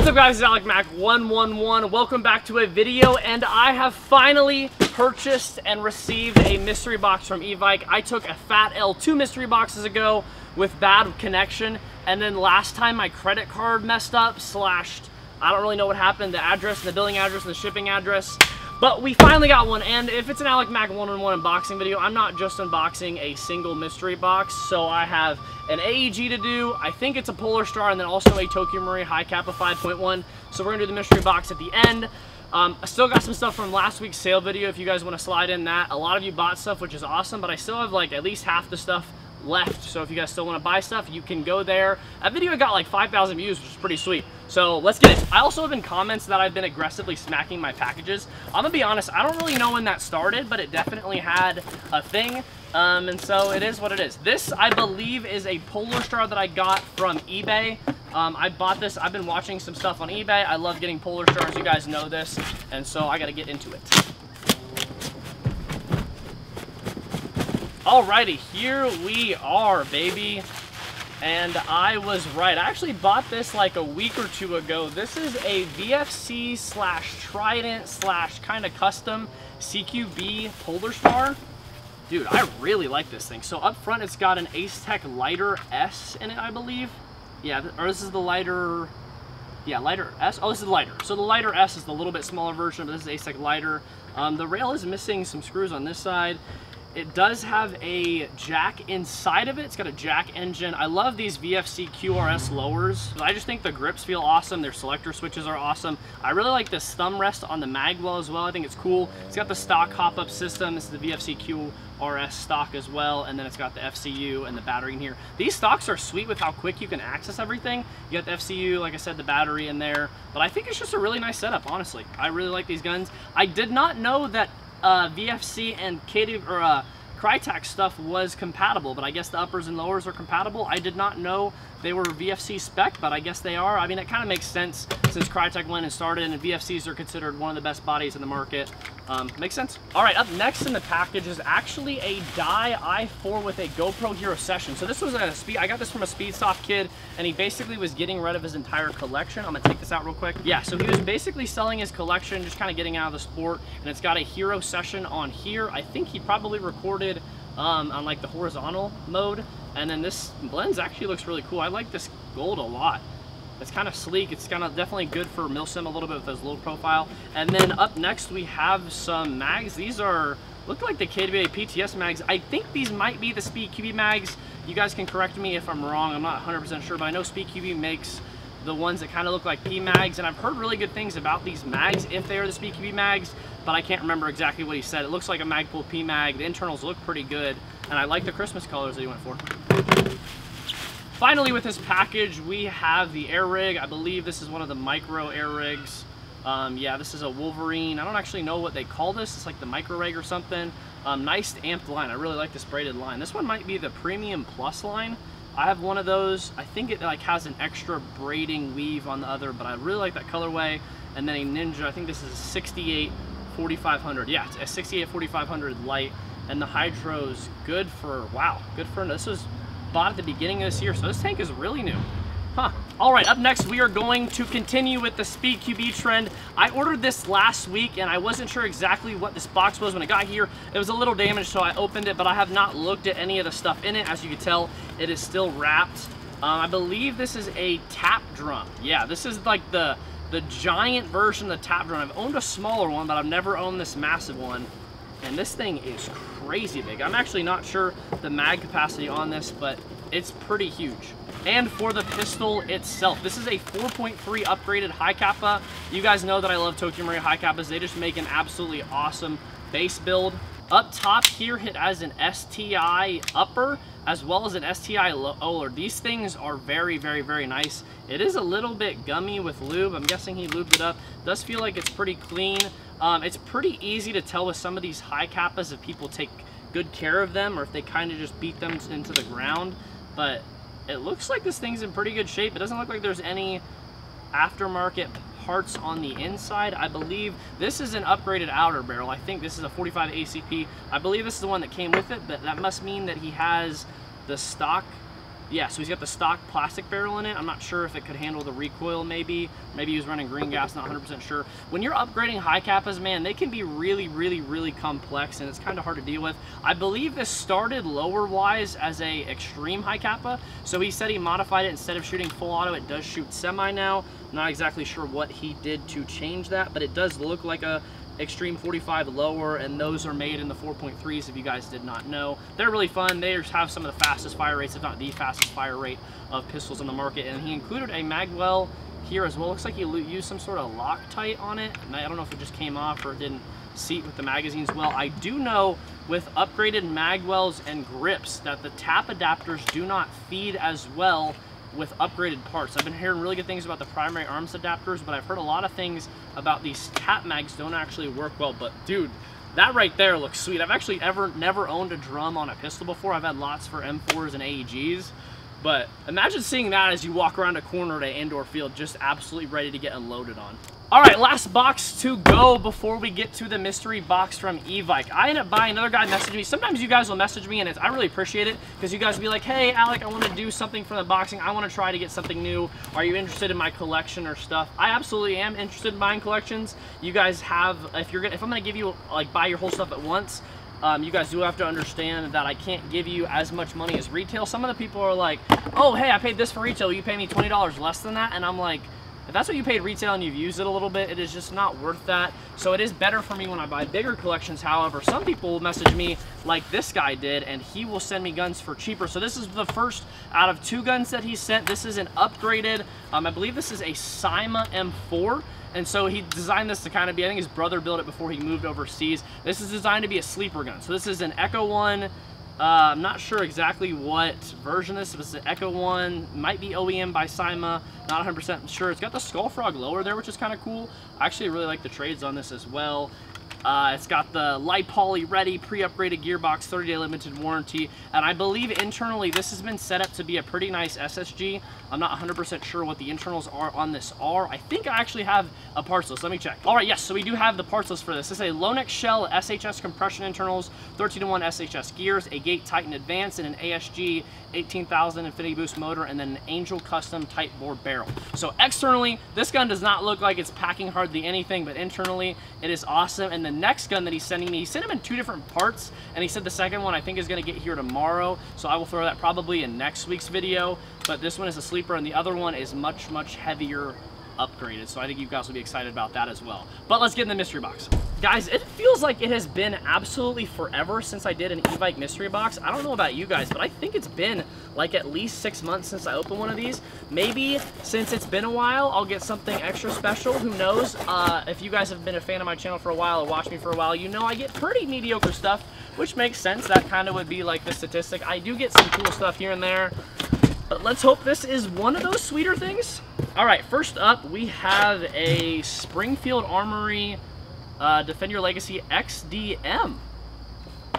What's up guys, it's Alec Mac 111. Welcome back to a video and I have finally purchased and received a mystery box from Evike. I took a fat L two mystery boxes ago with bad connection and then last time my credit card messed up, slashed, I don't really know what happened, the address, the billing address, and the shipping address. But we finally got one, and if it's an Alec Mac 1-on-1 unboxing video, I'm not just unboxing a single mystery box, so I have an AEG to do, I think it's a Polar Star, and then also a Tokyo Marui High Kappa 5.1, so we're gonna do the mystery box at the end. Um, I still got some stuff from last week's sale video if you guys want to slide in that. A lot of you bought stuff, which is awesome, but I still have like at least half the stuff left. So if you guys still want to buy stuff, you can go there. That video got like 5,000 views, which is pretty sweet. So let's get it. I also have been comments that I've been aggressively smacking my packages. I'm gonna be honest, I don't really know when that started, but it definitely had a thing. Um, and so it is what it is. This, I believe, is a Polar Star that I got from eBay. Um, I bought this, I've been watching some stuff on eBay. I love getting Polar Stars, you guys know this. And so I gotta get into it. Alrighty, here we are, baby. And I was right. I actually bought this like a week or two ago. This is a VFC slash Trident slash kind of custom CQB Polar Star. Dude, I really like this thing. So up front, it's got an Ace-Tech Lighter S in it, I believe. Yeah, or this is the lighter, yeah, lighter S. Oh, this is the lighter. So the lighter S is the little bit smaller version, but this is Ace-Tech lighter. Um, the rail is missing some screws on this side. It does have a jack inside of it. It's got a jack engine. I love these VFC QRS lowers. I just think the grips feel awesome. Their selector switches are awesome. I really like this thumb rest on the magwell as well. I think it's cool. It's got the stock hop-up system. This is the VFC QRS stock as well. And then it's got the FCU and the battery in here. These stocks are sweet with how quick you can access everything. You got the FCU, like I said, the battery in there. But I think it's just a really nice setup, honestly. I really like these guns. I did not know that uh, VFC and KD or uh, Krytac stuff was compatible, but I guess the uppers and lowers are compatible. I did not know they were VFC spec, but I guess they are. I mean, it kind of makes sense since Krytac went and started, and VFCs are considered one of the best bodies in the market. Um, makes sense. All right, up next in the package is actually a Dye i4 with a GoPro Hero Session. So this was a speed, I got this from a Speedsoft kid, and he basically was getting rid of his entire collection. I'm gonna take this out real quick. Yeah, so he was basically selling his collection, just kind of getting out of the sport, and it's got a Hero Session on here. I think he probably recorded um, on like the horizontal mode. And then this lens actually looks really cool. I like this gold a lot. It's kind of sleek. It's kind of definitely good for milsim a little bit with this low profile. And then up next we have some mags. These are look like the KWA PTS mags. I think these might be the Speed QB mags. You guys can correct me if I'm wrong. I'm not 100% sure, but I know Speed QB makes the ones that kind of look like P mags, and I've heard really good things about these mags if they are the QB mags, but I can't remember exactly what he said. It looks like a Magpul P mag. The internals look pretty good, and I like the Christmas colors that he went for. Finally, with this package, we have the air rig. I believe this is one of the micro air rigs. Um, yeah, this is a Wolverine. I don't actually know what they call this. It's like the micro rig or something. Um, nice amped line. I really like this braided line. This one might be the Premium Plus line. I have one of those. I think it like has an extra braiding weave on the other, but I really like that colorway. And then a Ninja, I think this is a 68 4500. Yeah, it's a 68 4500 light. And the Hydro's good for, wow, good for, this was bought at the beginning of this year, so this tank is really new. All right, up next, we are going to continue with the Speed QB trend. I ordered this last week, and I wasn't sure exactly what this box was when it got here. It was a little damaged, so I opened it, but I have not looked at any of the stuff in it. As you can tell, it is still wrapped. Um, I believe this is a tap drum. Yeah, this is like the, the giant version of the tap drum. I've owned a smaller one, but I've never owned this massive one. And this thing is crazy big. I'm actually not sure the mag capacity on this, but it's pretty huge and for the pistol itself. This is a 4.3 upgraded Hi-Capa. You guys know that I love Tokyo Marui high kappas. They just make an absolutely awesome base build. Up top here, it has an STI upper as well as an STI lower. These things are very, very, very nice. It is a little bit gummy with lube. I'm guessing he lubed it up. Does feel like it's pretty clean. Um, it's pretty easy to tell with some of these Hi-Capas if people take good care of them or if they kind of just beat them into the ground. But it looks like this thing's in pretty good shape. It doesn't look like there's any aftermarket parts on the inside. I believe this is an upgraded outer barrel. I think this is a 45 ACP. I believe this is the one that came with it, but that must mean that he has the stock Yeah, so he's got the stock plastic barrel in it. I'm not sure if it could handle the recoil maybe. Maybe he was running green gas, not 100% sure. When you're upgrading Hi-Capas, man, they can be really, really, really complex and it's kind of hard to deal with. I believe this started lower wise as a extreme Hi-Capa. So he said he modified it instead of shooting full auto, it does shoot semi now. Not exactly sure what he did to change that, but it does look like a Extreme 45 lower, and those are made in the 4.3s if you guys did not know. They're really fun. They have some of the fastest fire rates, if not the fastest fire rate of pistols on the market. And he included a magwell here as well. Looks like he used some sort of Loctite on it. I don't know if it just came off or it didn't seat with the magazines well. I do know with upgraded magwells and grips that the tap adapters do not feed as well with upgraded parts. I've been hearing really good things about the primary arms adapters, but I've heard a lot of things about these tap mags don't actually work well. But dude, that right there looks sweet. I've actually ever never owned a drum on a pistol before. I've had lots for M4s and AEGs. But imagine seeing that as you walk around a corner at an indoor field just absolutely ready to get unloaded on. All right, last box to go before we get to the mystery box from Evike. I ended up buying, another guy messaged me. Sometimes you guys will message me, and it's, I really appreciate it because you guys will be like, hey, Alec, I want to do something for the boxing. I want to try to get something new. Are you interested in my collection or stuff? I absolutely am interested in buying collections. You guys have, if you're gonna, if I'm going to give you, like, buy your whole stuff at once, um, you guys do have to understand that I can't give you as much money as retail. Some of the people are like, oh, hey, I paid this for retail. You pay me $20 less than that? And I'm like, if that's what you paid retail and you've used it a little bit, it is just not worth that. So it is better for me when I buy bigger collections. However, some people will message me like this guy did, and he will send me guns for cheaper. So this is the first out of two guns that he sent. This is an upgraded, um, I believe this is a CYMA M4. And so he designed this to kind of be, I think his brother built it before he moved overseas. This is designed to be a sleeper gun. So this is an Echo 1 uh, I'm not sure exactly what version this is. It's the Echo 1, might be OEM by CYMA. not 100% sure. It's got the Skullfrog lower there, which is kind of cool. I actually really like the trades on this as well. Uh, it's got the light poly ready pre-upgraded gearbox 30-day limited warranty and I believe internally this has been set up to be a pretty nice SSG I'm not 100% sure what the internals are on this are I think I actually have a parts list let me check all right yes so we do have the parts list for this this is a Lonex shell SHS compression internals 13 to 1 SHS gears a Gate Titan Advance and an ASG 18,000 Infinity Boost motor and then an Angel Custom Tight Bore barrel. So externally, this gun does not look like it's packing hardly anything, but internally, it is awesome. And the next gun that he's sending me, he sent them in two different parts, and he said the second one I think is gonna get here tomorrow, so I will throw that probably in next week's video. But this one is a sleeper, and the other one is much, much heavier upgraded. So I think you guys will be excited about that as well. But let's get in the mystery box. Guys, it feels like it has been absolutely forever since I did an Evike mystery box. I don't know about you guys, but I think it's been like at least six months since I opened one of these. Maybe since it's been a while, I'll get something extra special. Who knows? Uh, if you guys have been a fan of my channel for a while or watched me for a while, you know I get pretty mediocre stuff, which makes sense. That kind of would be like the statistic. I do get some cool stuff here and there. But let's hope this is one of those sweeter things. All right, first up, we have a Springfield Armory uh, Defend Your Legacy XDM.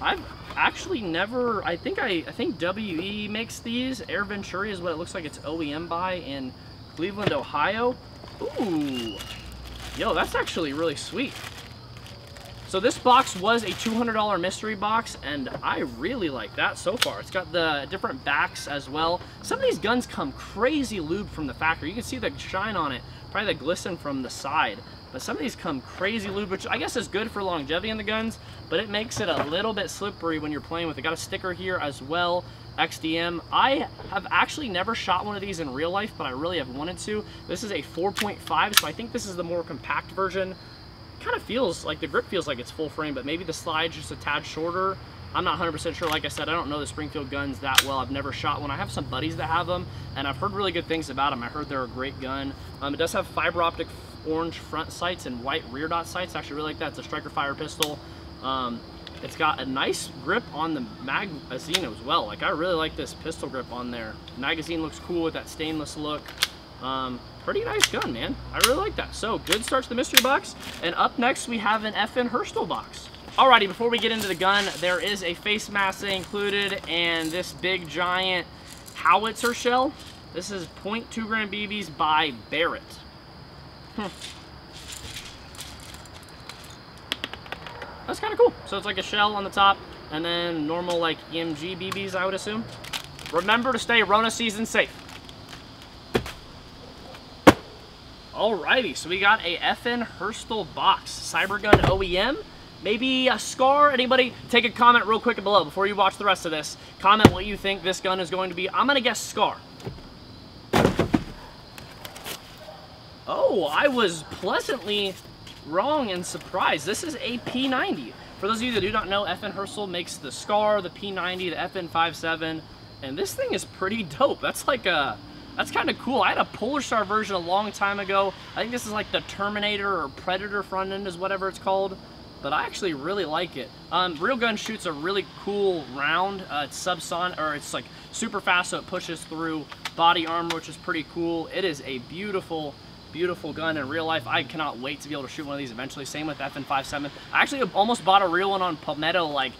I've actually never, I think I, I think WE makes these. Air Venturi is what it looks like it's OEM by in Cleveland, Ohio. Ooh, yo, that's actually really sweet. So this box was a $200 mystery box, and I really like that so far. It's got the different backs as well. Some of these guns come crazy lube from the factory. You can see the shine on it, probably the glisten from the side. But some of these come crazy lube, which I guess is good for longevity in the guns, but it makes it a little bit slippery when you're playing with it. Got a sticker here as well, XDM. I have actually never shot one of these in real life, but I really have wanted to. This is a 4.5, so I think this is the more compact version kind of feels like the grip feels like it's full frame, but maybe the slide's just a tad shorter. I'm not 100% sure. Like I said, I don't know the Springfield guns that well. I've never shot one. I have some buddies that have them, and I've heard really good things about them. I heard they're a great gun. Um, it does have fiber optic orange front sights and white rear dot sights. Actually really like that. It's a striker fire pistol. Um, it's got a nice grip on the magazine as well. Like I really like this pistol grip on there. The magazine looks cool with that stainless look. Um, pretty nice gun, man. I really like that. So, good start to the mystery box. And up next, we have an FN Herstal box. Alrighty, before we get into the gun, there is a face mask included and this big giant howitzer shell. This is 0.2 gram BBs by Barrett. Hmm. That's kind of cool. So it's like a shell on the top and then normal like EMG BBs, I would assume. Remember to stay Rona season safe. Alrighty, so we got a FN Herstal box. Cybergun OEM. Maybe a Scar? Anybody take a comment real quick below before you watch the rest of this. Comment what you think this gun is going to be. I'm going to guess Scar. Oh, I was pleasantly wrong and surprised. This is a P90. For those of you that do not know, FN Herstal makes the Scar, the P90, the FN57, and this thing is pretty dope. That's like a that's kind of cool. I had a Polar Star version a long time ago. I think this is like the Terminator or Predator front end is whatever it's called. But I actually really like it. Um, Reelgun shoots a really cool round. Uh, it's subsonic, or it's like super fast, so it pushes through body armor, which is pretty cool. It is a beautiful, beautiful gun in real life. I cannot wait to be able to shoot one of these eventually. Same with FN57. I actually almost bought a real one on Palmetto like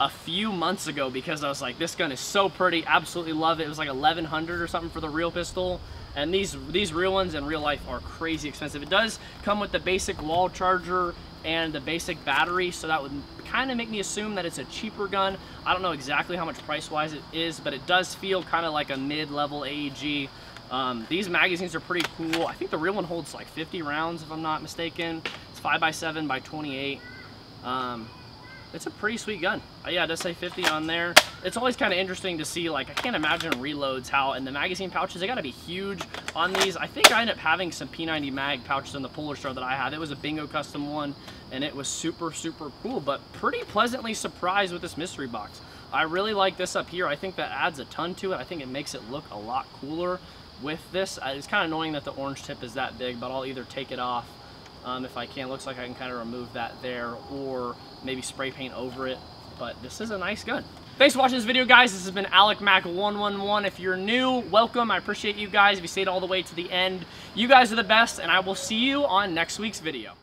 a few months ago because I was like, this gun is so pretty, absolutely love it. It was like 1100 or something for the real pistol. And these these real ones in real life are crazy expensive. It does come with the basic wall charger and the basic battery, so that would kind of make me assume that it's a cheaper gun. I don't know exactly how much price-wise it is, but it does feel kind of like a mid-level AEG. Um, these magazines are pretty cool. I think the real one holds like 50 rounds, if I'm not mistaken. It's 5x7 by 28. Um, it's a pretty sweet gun. Uh, yeah, it does say 50 on there. It's always kind of interesting to see, like, I can't imagine reloads how, in the magazine pouches, they got to be huge on these. I think I ended up having some P90 mag pouches in the Polar Star that I had. It was a Bingo custom one, and it was super, super cool, but pretty pleasantly surprised with this mystery box. I really like this up here. I think that adds a ton to it. I think it makes it look a lot cooler with this. Uh, it's kind of annoying that the orange tip is that big, but I'll either take it off um, if I can. Looks like I can kind of remove that there or maybe spray paint over it. But this is a nice gun. Thanks for watching this video, guys. This has been Alec Mac 111. If you're new, welcome. I appreciate you guys. If you stayed all the way to the end, you guys are the best, and I will see you on next week's video.